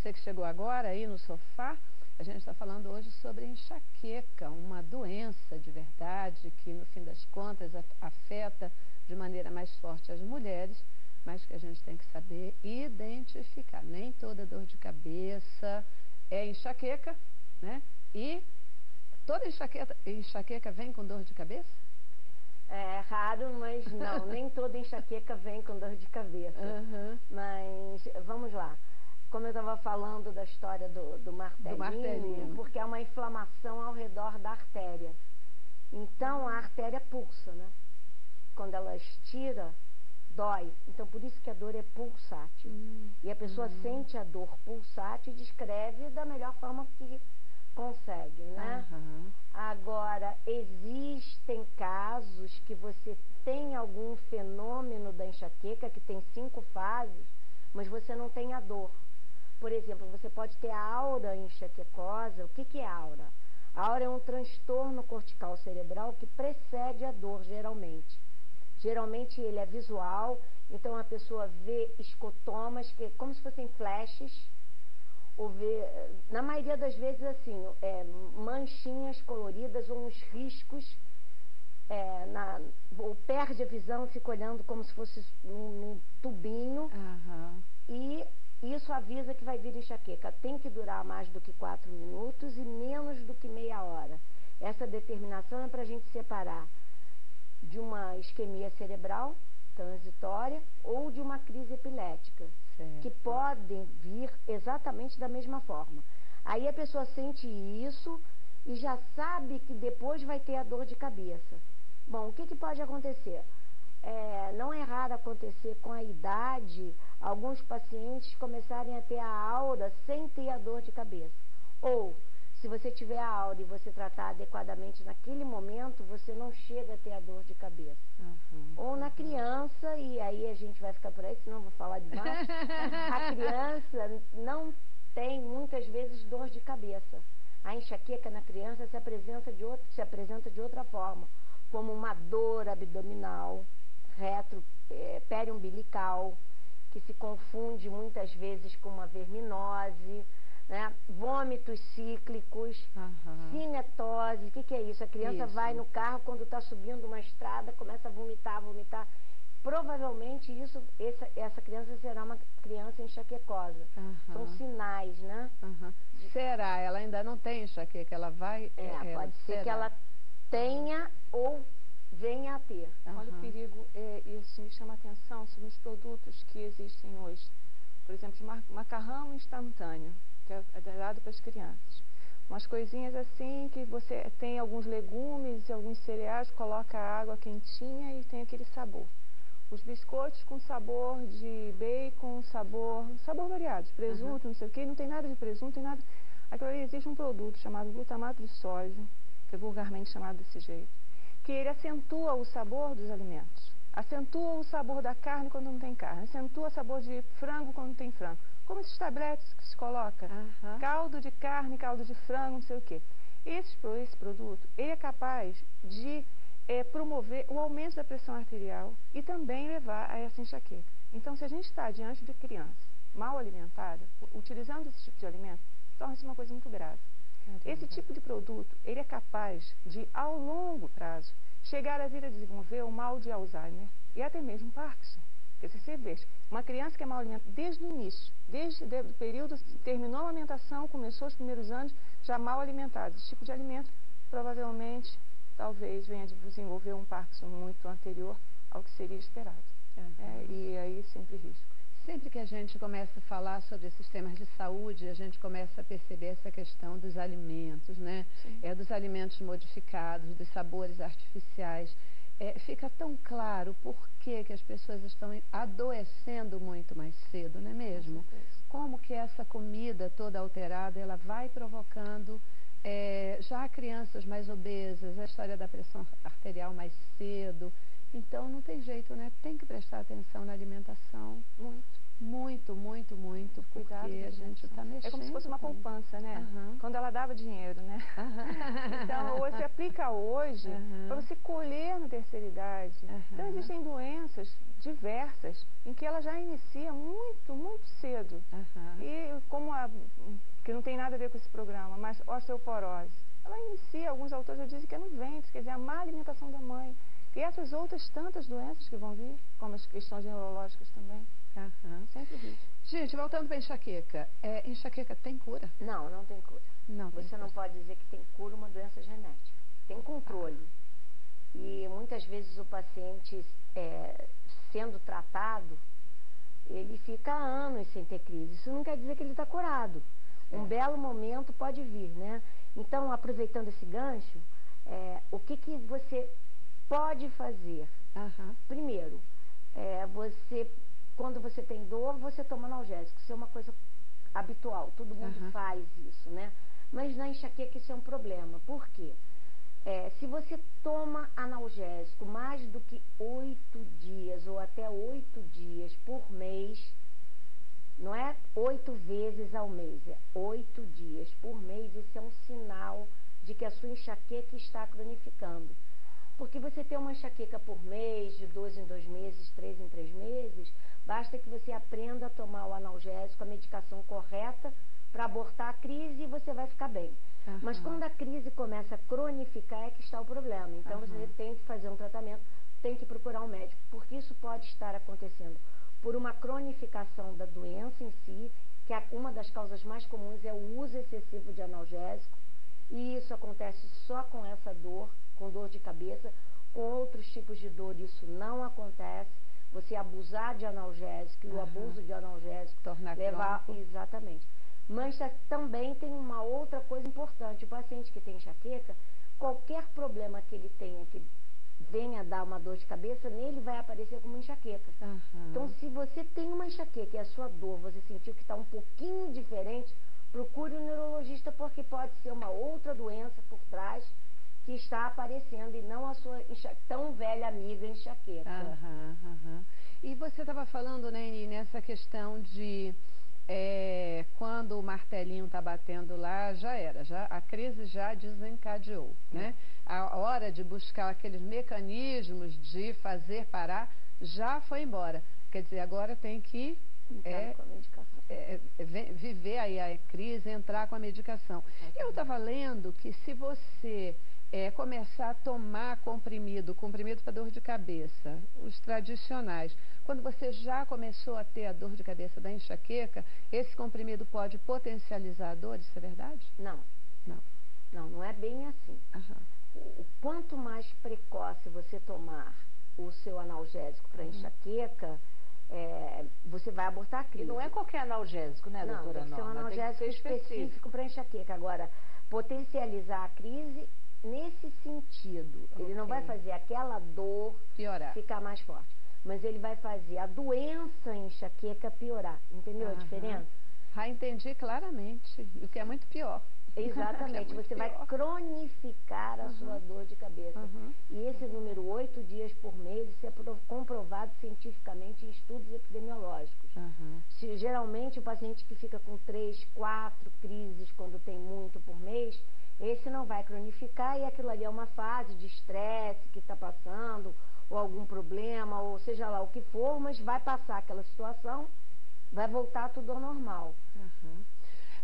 você que chegou agora aí no sofá, a gente está falando hoje sobre enxaqueca, uma doença de verdade que, no fim das contas, afeta de maneira mais forte as mulheres, mas que a gente tem que saber identificar. Nem toda dor de cabeça é enxaqueca, né? E toda enxaqueca, enxaqueca vem com dor de cabeça? É raro, mas não, nem toda enxaqueca vem com dor de cabeça. Uhum. Mas vamos lá. Como eu estava falando da história do, do, martelinho, do martelinho, porque é uma inflamação ao redor da artéria. Então a artéria pulsa, né? Quando ela estira, dói. Então por isso que a dor é pulsátil. Uhum. E a pessoa uhum. sente a dor pulsátil e descreve da melhor forma que consegue, né? Uhum. Agora, existem casos que você tem algum fenômeno da enxaqueca, que tem cinco fases, mas você não tem a dor. Por exemplo, você pode ter a aura enxaquecosa. O que, que é aura? A aura é um transtorno cortical cerebral que precede a dor, geralmente. Geralmente ele é visual, então a pessoa vê escotomas, que, como se fossem flashes, ou ver, na maioria das vezes, assim, é, manchinhas coloridas ou uns riscos, é, na, ou perde a visão, fica olhando como se fosse num, num tubinho, uhum. e isso avisa que vai vir enxaqueca. Tem que durar mais do que quatro minutos e menos do que meia hora. Essa determinação é para a gente separar de uma isquemia cerebral transitória ou de uma crise epilética certo. que podem vir exatamente da mesma forma. Aí a pessoa sente isso e já sabe que depois vai ter a dor de cabeça. Bom, o que, que pode acontecer? É, não é raro acontecer com a idade alguns pacientes começarem a ter a aura sem ter a dor de cabeça. Ou se você tiver a aura e você tratar adequadamente naquele momento, você não chega a ter a dor de cabeça. Uhum, Ou na criança, e aí a gente vai ficar por aí, senão vou falar demais, a criança não tem muitas vezes dor de cabeça. A enxaqueca na criança se apresenta de, outro, se apresenta de outra forma, como uma dor abdominal, retro, é, periumbilical, que se confunde muitas vezes com uma verminose, né? vômitos cíclicos, uhum. cinetose, o que, que é isso? A criança isso. vai no carro, quando está subindo uma estrada, começa a vomitar, vomitar. Provavelmente isso, essa, essa criança será uma criança enxaquecosa. Uhum. São sinais, né? Uhum. Será? Ela ainda não tem enxaqueca, ela vai... É, é pode ser será? que ela tenha ou venha a ter. Olha o perigo, é, isso me chama a atenção sobre os produtos que existem hoje. Por exemplo, macarrão instantâneo que é dado para as crianças. Umas coisinhas assim que você tem alguns legumes e alguns cereais, coloca água quentinha e tem aquele sabor. Os biscoitos com sabor de bacon, sabor, sabor variado, presunto, uhum. não sei o que, não tem nada de presunto, não tem nada. Aquilo ali existe um produto chamado glutamato de sódio, que é vulgarmente chamado desse jeito, que ele acentua o sabor dos alimentos. Acentua o sabor da carne quando não tem carne, acentua o sabor de frango quando não tem frango como esses tabletes que se coloca, uhum. caldo de carne, caldo de frango, não sei o quê. Esse, esse produto, ele é capaz de é, promover o aumento da pressão arterial e também levar a essa enxaqueca. Então, se a gente está diante de criança mal alimentada, utilizando esse tipo de alimento, torna-se uma coisa muito grave. Esse tipo de produto, ele é capaz de, ao longo prazo, chegar a vir a desenvolver o mal de Alzheimer e até mesmo Parkinson. Porque você vê, uma criança que é mal alimentada desde o início, desde o período, terminou a alimentação, começou os primeiros anos, já mal alimentada. Esse tipo de alimento provavelmente, talvez venha de desenvolver um Parkinson muito anterior ao que seria esperado. Uhum. É, e aí sempre risco. Sempre que a gente começa a falar sobre esses temas de saúde, a gente começa a perceber essa questão dos alimentos, né? Sim. É dos alimentos modificados, dos sabores artificiais é, fica tão claro por que, que as pessoas estão adoecendo muito mais cedo, não é mesmo? Como que essa comida toda alterada, ela vai provocando é, já crianças mais obesas, a história da pressão arterial mais cedo, Então não tem jeito, né? Tem que prestar atenção na alimentação. Muito. Muito, muito, muito, Cuidado porque a gente está mexendo. É como se fosse uma poupança, né? Uhum. Quando ela dava dinheiro, né? Uhum. então, você aplica hoje uhum. para você colher na terceira idade. Então, existem doenças diversas em que ela já inicia muito, muito cedo. E como a, que não tem nada a ver com esse programa, mas osteoporose. Ela inicia, alguns autores já dizem que é no ventre, quer dizer, a má alimentação da mãe. E essas outras tantas doenças que vão vir, como as questões neurológicas também. Uhum. Sempre vi. Gente, voltando para enxaqueca. É, enxaqueca tem cura? Não, não tem cura. Não Você não pode dizer que tem cura uma doença genética. Tem controle. E muitas vezes o paciente, é, sendo tratado, ele fica anos sem ter crise. Isso não quer dizer que ele está curado. Um belo momento pode vir, né? Então, aproveitando esse gancho, é, o que, que você pode fazer? Uhum. Primeiro, é, você quando você tem dor, você toma analgésico. Isso é uma coisa habitual, todo mundo uhum. faz isso, né? Mas na enxaqueca isso é um problema. Por quê? É, se você toma analgésico mais do que oito dias ou até oito dias por mês, não é oito vezes ao mês, é oito dias por mês, isso é um sinal de que a sua enxaqueca está cronificando. Porque você tem uma enxaqueca por mês, de dois em dois meses, três em três meses, Basta que você aprenda a tomar o analgésico, a medicação correta para abortar a crise e você vai ficar bem. Uhum. Mas quando a crise começa a cronificar é que está o problema. Então uhum. você tem que fazer um tratamento, tem que procurar um médico, porque isso pode estar acontecendo por uma cronificação da doença em si, que é uma das causas mais comuns é o uso excessivo de analgésico, e isso acontece só com essa dor, com dor de cabeça, com outros tipos de dor isso não acontece você abusar de analgésico e uhum. o abuso de analgésico Tornar levar crônico. exatamente. Mas também tem uma outra coisa importante, o paciente que tem enxaqueca, qualquer problema que ele tenha que venha dar uma dor de cabeça, nele vai aparecer como enxaqueca. Uhum. Então, se você tem uma enxaqueca e a sua dor, você sentiu que está um pouquinho diferente, procure um neurologista porque pode ser uma outra doença por trás que está aparecendo e não a sua tão velha amiga enxaqueca. Aham, aham. E você estava falando, né, nessa questão de é, quando o martelinho está batendo lá, já era, já, a crise já desencadeou, né? A hora de buscar aqueles mecanismos de fazer parar já foi embora. Quer dizer, agora tem que é, é, é viver aí a crise, entrar com a medicação. Eu estava lendo que se você é, começar a tomar comprimido, comprimido para dor de cabeça, os tradicionais. Quando você já começou a ter a dor de cabeça da enxaqueca, esse comprimido pode potencializar a dor, isso é verdade? Não. Não. Não, não é bem assim. O, o quanto mais precoce você tomar o seu analgésico para uhum. enxaqueca, é, você vai abortar a crise. E não é qualquer analgésico, né, não, doutora? Não, tem que ser um analgésico específico para enxaqueca. Agora, potencializar a crise nesse sentido. Okay. Ele não vai fazer aquela dor piorar. ficar mais forte. Mas ele vai fazer a doença enxaqueca piorar. Entendeu a diferença? Já entendi claramente. O que é muito pior. Exatamente. é você pior. vai cronificar a uhum. sua dor de cabeça. Uhum. E esse número, oito dias por mês, isso é comprovado cientificamente em estudos epidemiológicos. Uhum. Se, geralmente, o paciente que fica com três, quatro crises quando tem muito por mês, esse não vai cronificar e aquilo ali é uma fase de estresse que está passando, ou algum problema, ou seja lá o que for, mas vai passar aquela situação, vai voltar tudo ao normal. Uhum.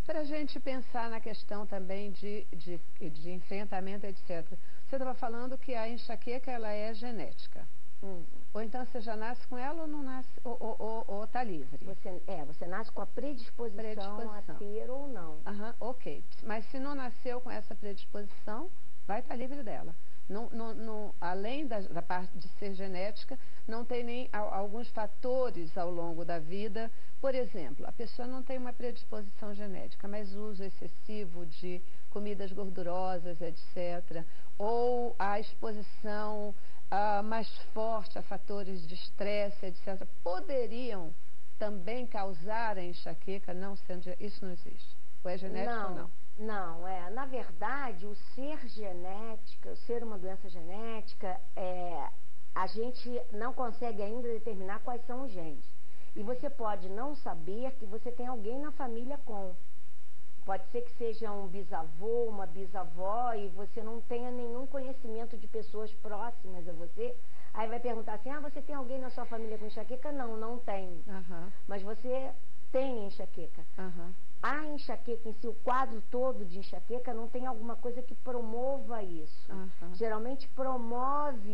Para a gente pensar na questão também de, de, de enfrentamento, etc. Você estava falando que a enxaqueca ela é genética. Hum. Ou então você já nasce com ela ou não nasce, ou está livre? Você, é, você nasce com a predisposição, predisposição. a ter ou não. Uhum, ok. Mas se não nasceu com essa predisposição, vai estar tá livre dela. Não, não, não, além da, da, parte de ser genética, não tem nem a, alguns fatores ao longo da vida. Por exemplo, a pessoa não tem uma predisposição genética, mas uso excessivo de comidas gordurosas, etc. Ou a exposição mais forte a fatores de estresse, etc., poderiam também causar a enxaqueca, não sendo. Isso não existe. Ou é genético não, ou não? Não, é. Na verdade, o ser genética, o ser uma doença genética, é, a gente não consegue ainda determinar quais são os genes. E você pode não saber que você tem alguém na família com. Pode ser que seja um bisavô, uma bisavó, e você não tenha nenhum conhecimento de pessoas próximas a você. Aí vai perguntar assim: ah, você tem alguém na sua família com enxaqueca? Não, não tem. Uhum. Mas você tem enxaqueca. Uhum a enxaqueca em si, o quadro todo de enxaqueca, não tem alguma coisa que promova isso. Uhum. Geralmente promove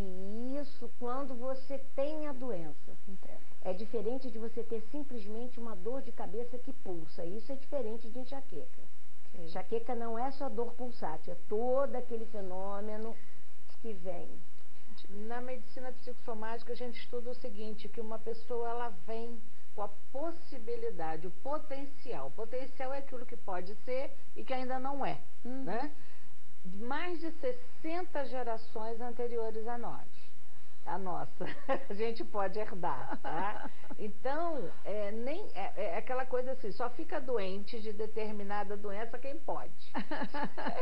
isso quando você tem a doença. Entendo. É diferente de você ter simplesmente uma dor de cabeça que pulsa. Isso é diferente de enxaqueca. Okay. Enxaqueca não é só dor pulsátil, é todo aquele fenômeno que vem. Na medicina psicossomática a gente estuda o seguinte, que uma pessoa ela vem com a possibilidade, o potencial. O potencial é aquilo que pode ser e que ainda não é, uhum. né? Mais de 60 gerações anteriores a nós a nossa. A gente pode herdar, tá? Então, é, nem, é, é, aquela coisa assim, só fica doente de determinada doença quem pode.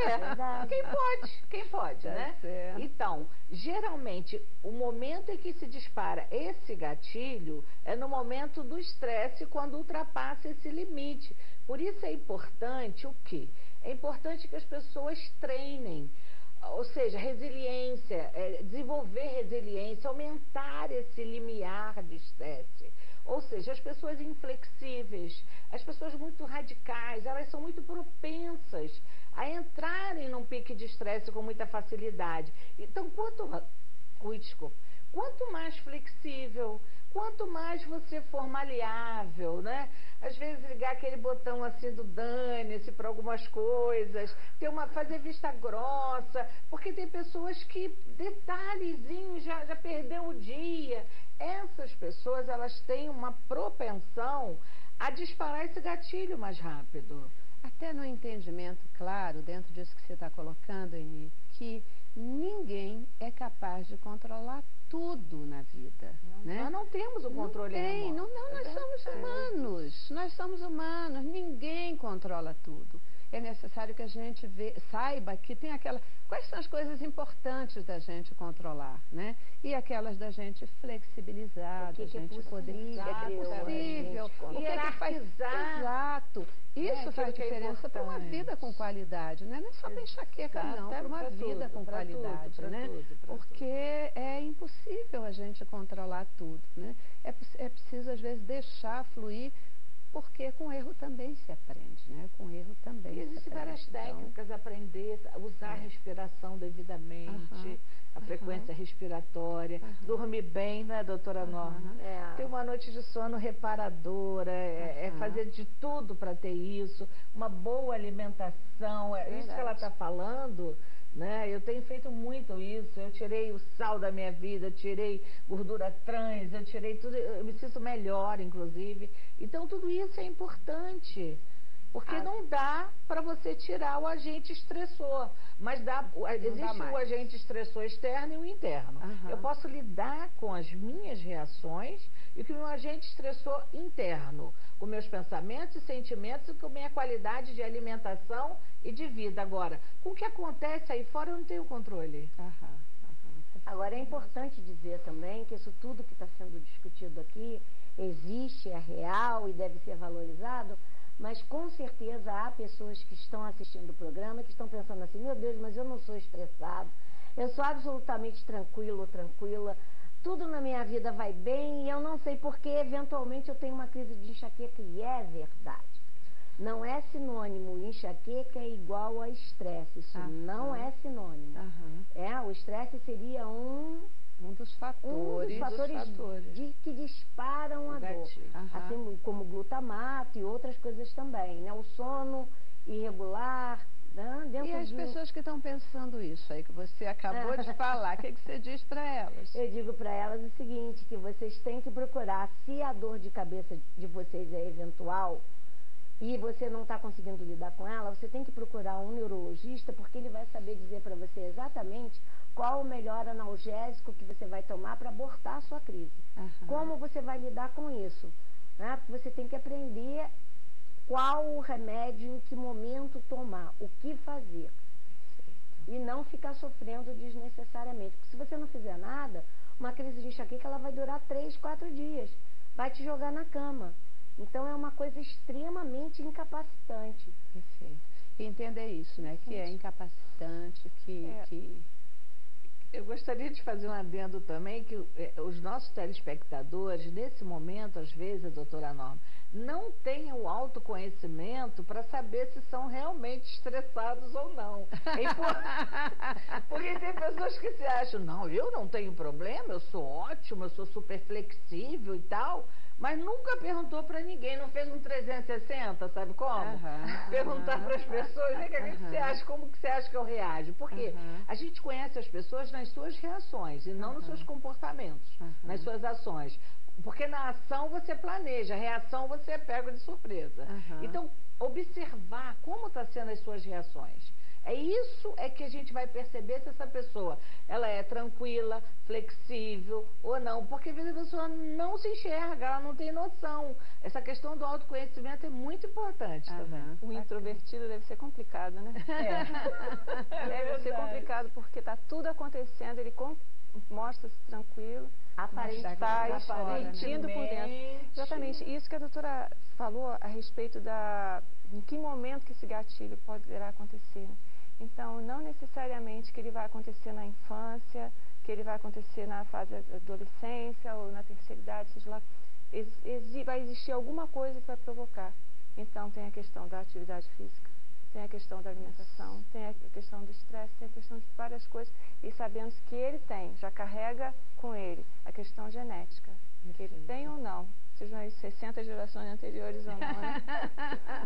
É, quem pode, quem pode, tá né? Certo. Então, geralmente, o momento em que se dispara esse gatilho é no momento do estresse, quando ultrapassa esse limite. Por isso é importante o quê? É importante que as pessoas treinem ou seja, resiliência, é, desenvolver resiliência, aumentar esse limiar de estresse. Ou seja, as pessoas inflexíveis, as pessoas muito radicais, elas são muito propensas a entrarem num pique de estresse com muita facilidade. Então, quanto, ui, desculpa, quanto mais flexível, quanto mais você for maleável, né? às vezes ligar aquele botão assim do dane-se para algumas coisas, ter uma, fazer vista grossa, porque tem pessoas que detalhezinho já, já perdeu o dia. Essas pessoas elas têm uma propensão a disparar esse gatilho mais rápido. Até no entendimento claro, dentro disso que você está colocando, Eni, que ninguém é capaz de controlar tudo na vida. Não, né? Nós não temos o controle não tem, não, não, nós é somos humanos. Nós somos humanos. Ninguém controla tudo é necessário que a gente vê, saiba que tem aquela. Quais são as coisas importantes da gente controlar, né? E aquelas da gente flexibilizar, da gente é poder. Exato, é possível. O que, é que faz. Exato. Isso é, faz diferença é para uma vida com qualidade, né? Não é só para enxaqueca, não, para uma pra vida tudo, com qualidade, tudo, né? Tudo, Porque é impossível a gente controlar tudo, né? É, é preciso, às vezes, deixar fluir porque com erro também se aprende, né? Com erro também. E existem várias então, técnicas, aprender, usar a é. respiração devidamente, a frequência respiratória, dormir bem, né, doutora Norma? É. Ter uma noite de sono reparadora, é, é fazer de tudo para ter isso, uma boa alimentação, é isso que ela está falando né? Eu tenho feito muito isso. Eu tirei o sal da minha vida, tirei gordura trans, eu tirei tudo. Eu me sinto melhor, inclusive. Então, tudo isso é importante. Porque ah. não dá para você tirar o agente estressor. Mas dá, existe dá o agente estressor externo e o interno. Uhum. Eu posso lidar com as minhas reações e com o meu agente estressor interno com meus pensamentos e sentimentos e com minha qualidade de alimentação e de vida. Agora, com o que acontece aí fora, eu não tenho controle. Agora, é importante dizer também que isso tudo que está sendo discutido aqui existe, é real e deve ser valorizado, mas com certeza há pessoas que estão assistindo o programa que estão pensando assim: meu Deus, mas eu não sou estressado, eu sou absolutamente tranquilo, tranquila tudo na minha vida vai bem e eu não sei porque eventualmente eu tenho uma crise de enxaqueca e é verdade. Não é sinônimo, enxaqueca é igual a estresse. Isso não é sinônimo. É, o estresse seria um um dos fatores, um dos fatores, dos fatores. De, que disparam o a dor. Assim como glutamato e outras coisas também. Né? O sono irregular, e as de... pessoas que estão pensando isso aí, que você acabou de falar, o que, que você diz para elas? Eu digo para elas o seguinte, que vocês têm que procurar, se a dor de cabeça de vocês é eventual e você não está conseguindo lidar com ela, você tem que procurar um neurologista, porque ele vai saber dizer para você exatamente qual o melhor analgésico que você vai tomar para abortar a sua crise. Uhum. Como você vai lidar com isso? Né? Porque você tem que aprender qual o remédio, em que momento tomar, o que fazer. E não ficar sofrendo desnecessariamente. Porque se você não fizer nada, uma crise de enxaqueca ela vai durar três, quatro dias. Vai te jogar na cama. Então é uma coisa extremamente incapacitante. Perfeito. E entender isso, né? Que é incapacitante, que, é. que eu gostaria de fazer um adendo também que eh, os nossos telespectadores, nesse momento, às vezes, doutora Norma, não têm o autoconhecimento para saber se são realmente estressados ou não. É Porque tem pessoas que se acham, não, eu não tenho problema, eu sou ótimo, eu sou super flexível e tal mas nunca perguntou para ninguém, não fez um 360, sabe como? Uhum, Perguntar uhum, para as pessoas, o que, é que você acha, como que você acha que eu reajo? Porque uhum. a gente conhece as pessoas nas suas reações e não nos seus comportamentos, nas suas ações. Porque na ação você planeja, a reação você é pego de surpresa. Então, observar como estão tá sendo as suas reações. É isso é que a gente vai perceber se essa pessoa ela é tranquila, flexível ou não, porque às vezes a pessoa não se enxerga, ela não tem noção. Essa questão do autoconhecimento é muito importante uhum. também. O introvertido deve ser complicado, né? É. deve ser complicado porque está tudo acontecendo, ele mostra-se tranquilo, aparente faz, sentindo por dentro. Exatamente, isso que a doutora falou a respeito da em que momento que esse gatilho poderá acontecer. Então, não necessariamente que ele vai acontecer na infância, que ele vai acontecer na fase da adolescência ou na terceira idade, seja lá, vai existir alguma coisa que vai provocar. Então, tem a questão da atividade física, tem a questão da alimentação, tem a questão do estresse, tem a questão de várias coisas. E sabendo que ele tem, já carrega com ele a questão genética, que ele tem ou não, sejam as 60 gerações anteriores ou não, né?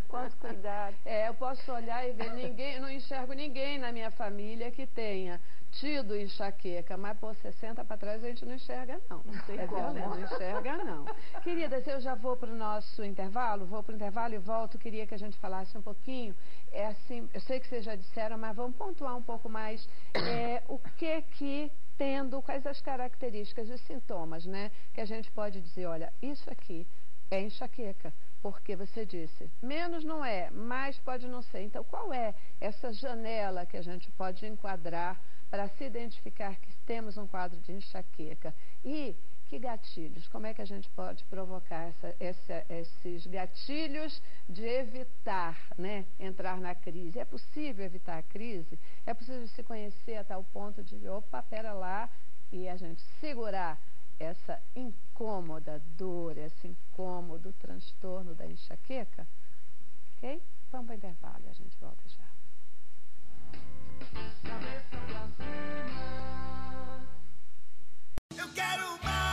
Quanto cuidado. É, eu posso olhar e ver ninguém, não enxergo ninguém na minha família que tenha tido enxaqueca, mas por 60 para trás a gente não enxerga não. Não tem é como, não enxerga não. Queridas, eu já vou para o nosso intervalo, vou para o intervalo e volto. Queria que a gente falasse um pouquinho, é assim, eu sei que vocês já disseram, mas vamos pontuar um pouco mais é, o que que tendo quais as características e sintomas, né? Que a gente pode dizer, olha, isso aqui é enxaqueca, porque você disse, menos não é, mais pode não ser. Então, qual é essa janela que a gente pode enquadrar para se identificar que temos um quadro de enxaqueca? E que gatilhos? Como é que a gente pode provocar essa, essa, esses gatilhos de evitar né, entrar na crise? É possível evitar a crise? É possível se conhecer a tal ponto de, opa, pera lá, e a gente segurar essa incômoda dor, esse incômodo transtorno da enxaqueca? Ok? Vamos para o intervalo e a gente volta já. Eu quero